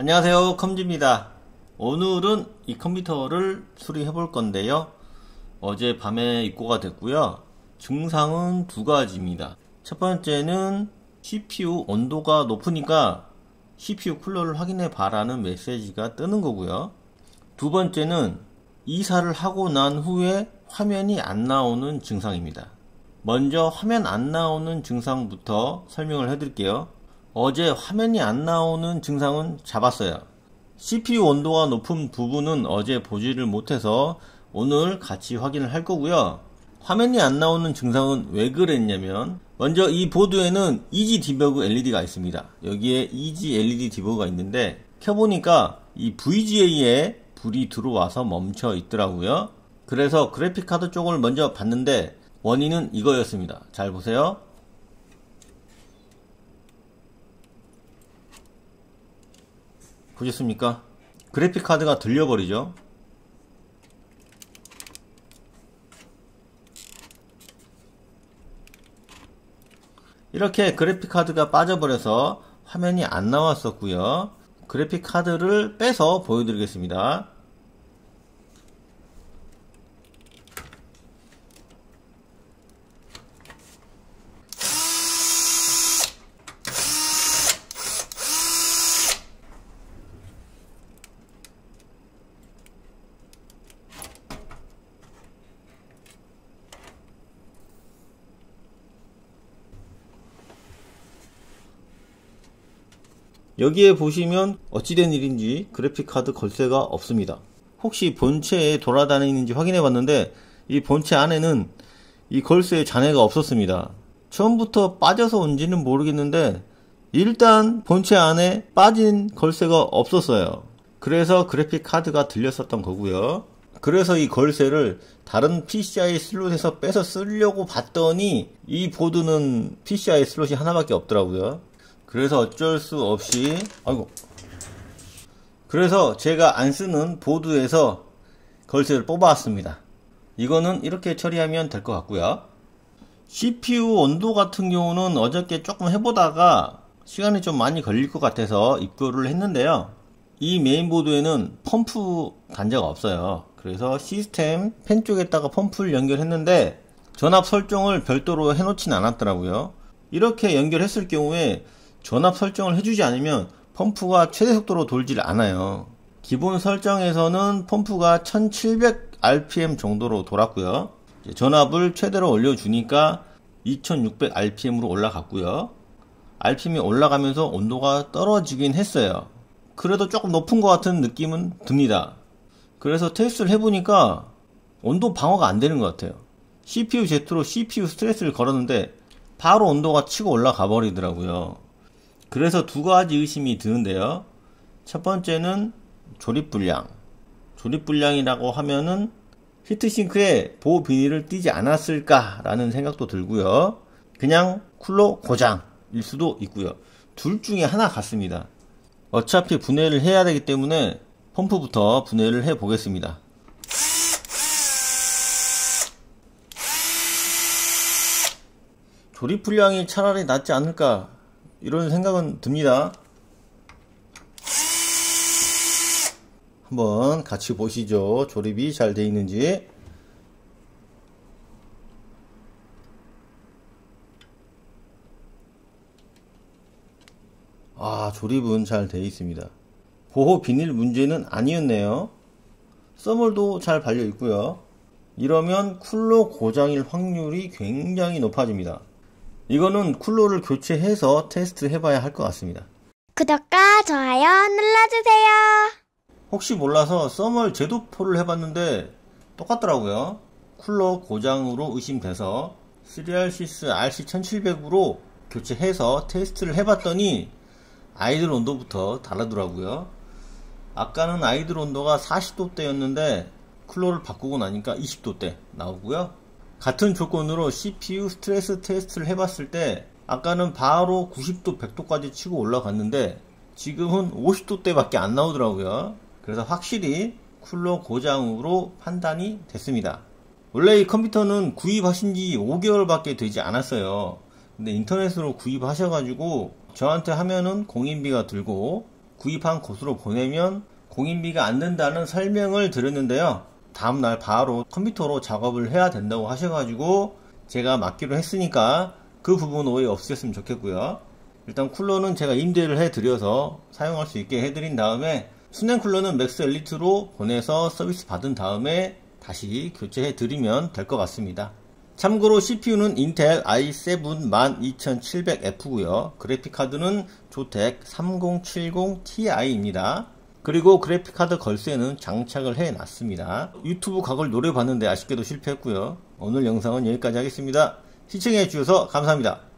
안녕하세요. 컴지입니다. 오늘은 이 컴퓨터를 수리해 볼 건데요. 어제 밤에 입고가 됐고요. 증상은 두 가지입니다. 첫 번째는 CPU 온도가 높으니까 CPU 쿨러를 확인해 봐라는 메시지가 뜨는 거고요. 두 번째는 이사를 하고 난 후에 화면이 안 나오는 증상입니다. 먼저 화면 안 나오는 증상부터 설명을 해 드릴게요 어제 화면이 안 나오는 증상은 잡았어요. CPU 온도가 높은 부분은 어제 보지를 못해서 오늘 같이 확인을 할 거고요. 화면이 안 나오는 증상은 왜 그랬냐면 먼저 이 보드에는 EZ debug LED가 있습니다. 여기에 EZ LED debug가 있는데 켜보니까 이 VGA에 불이 들어와서 멈춰 있더라고요. 그래서 그래픽카드 쪽을 먼저 봤는데 원인은 이거였습니다. 잘 보세요. 보셨습니까? 그래픽 카드가 들려버리죠. 이렇게 그래픽 카드가 빠져버려서 화면이 안 나왔었고요. 그래픽 카드를 빼서 보여드리겠습니다. 여기에 보시면 어찌된 일인지 그래픽카드 걸쇠가 없습니다. 혹시 본체에 돌아다니는지 확인해 봤는데 이 본체 안에는 이 걸쇠의 잔해가 없었습니다. 처음부터 빠져서 온지는 모르겠는데 일단 본체 안에 빠진 걸쇠가 없었어요. 그래서 그래픽 카드가 들렸었던 거고요. 그래서 이 걸쇠를 다른 PCI 슬롯에서 빼서 쓰려고 봤더니 이 보드는 PCI 슬롯이 하나밖에 없더라고요. 그래서 어쩔 수 없이 아이고 그래서 제가 안 쓰는 보드에서 걸쇠를 뽑아왔습니다. 이거는 이렇게 처리하면 될 것 같고요. CPU 온도 같은 경우는 어저께 조금 해보다가 시간이 좀 많이 걸릴 것 같아서 입고를 했는데요. 이 메인보드에는 펌프 단자가 없어요. 그래서 시스템 펜 쪽에다가 펌프를 연결했는데 전압 설정을 별도로 해놓진 않았더라고요. 이렇게 연결했을 경우에 전압 설정을 해주지 않으면 펌프가 최대 속도로 돌질 않아요. 기본 설정에서는 펌프가 1700rpm 정도로 돌았고요. 전압을 최대로 올려주니까 2600rpm으로 올라갔고요. rpm이 올라가면서 온도가 떨어지긴 했어요. 그래도 조금 높은 것 같은 느낌은 듭니다. 그래서 테스트를 해보니까 온도 방어가 안 되는 것 같아요. CPU Z로 CPU 스트레스를 걸었는데 바로 온도가 치고 올라가 버리더라고요. 그래서 두 가지 의심이 드는데요. 첫 번째는 조립 불량. 조립 불량이라고 하면은 히트싱크에 보호 비닐을 띄지 않았을까라는 생각도 들고요. 그냥 쿨러 고장일 수도 있고요. 둘 중에 하나 같습니다. 어차피 분해를 해야 되기 때문에 펌프부터 분해를 해 보겠습니다. 조립 불량이 차라리 낫지 않을까 이런 생각은 듭니다. 한번 같이 보시죠. 조립이 잘 되어 있는지. 아, 조립은 잘 되어 있습니다. 보호 비닐 문제는 아니었네요. 써멀도 잘 발려 있고요. 이러면 쿨러 고장일 확률이 굉장히 높아집니다. 이거는 쿨러를 교체해서 테스트 해봐야 할 것 같습니다. 구독과 좋아요 눌러주세요. 혹시 몰라서 써멀 제도포를 해봤는데 똑같더라고요. 쿨러 고장으로 의심돼서 시리얼시스 RC1700으로 교체해서 테스트를 해봤더니 아이들 온도부터 다르더라고요. 아까는 아이들 온도가 40도대였는데 쿨러를 바꾸고 나니까 20도대 나오고요. 같은 조건으로 CPU 스트레스 테스트를 해봤을 때 아까는 바로 90도, 100도까지 치고 올라갔는데 지금은 50도대밖에 안 나오더라고요. 그래서 확실히 쿨러 고장으로 판단이 됐습니다. 원래 이 컴퓨터는 구입하신 지 5개월밖에 되지 않았어요. 근데 인터넷으로 구입하셔가지고 저한테 하면은 공임비가 들고 구입한 곳으로 보내면 공임비가 안 된다는 설명을 드렸는데요. 다음날 바로 컴퓨터로 작업을 해야 된다고 하셔가지고 제가 맡기로 했으니까 그 부분 오해 없으셨으면 좋겠고요. 일단 쿨러는 제가 임대를 해드려서 사용할 수 있게 해드린 다음에 수냉 쿨러는 맥스 엘리트로 보내서 서비스 받은 다음에 다시 교체해드리면 될 것 같습니다. 참고로 CPU는 인텔 i7 12700F고요. 그래픽카드는 조텍 3070ti입니다. 그리고 그래픽카드 걸쇠는 장착을 해놨습니다. 유튜브 각을 노려봤는데 아쉽게도 실패했고요. 오늘 영상은 여기까지 하겠습니다. 시청해주셔서 감사합니다.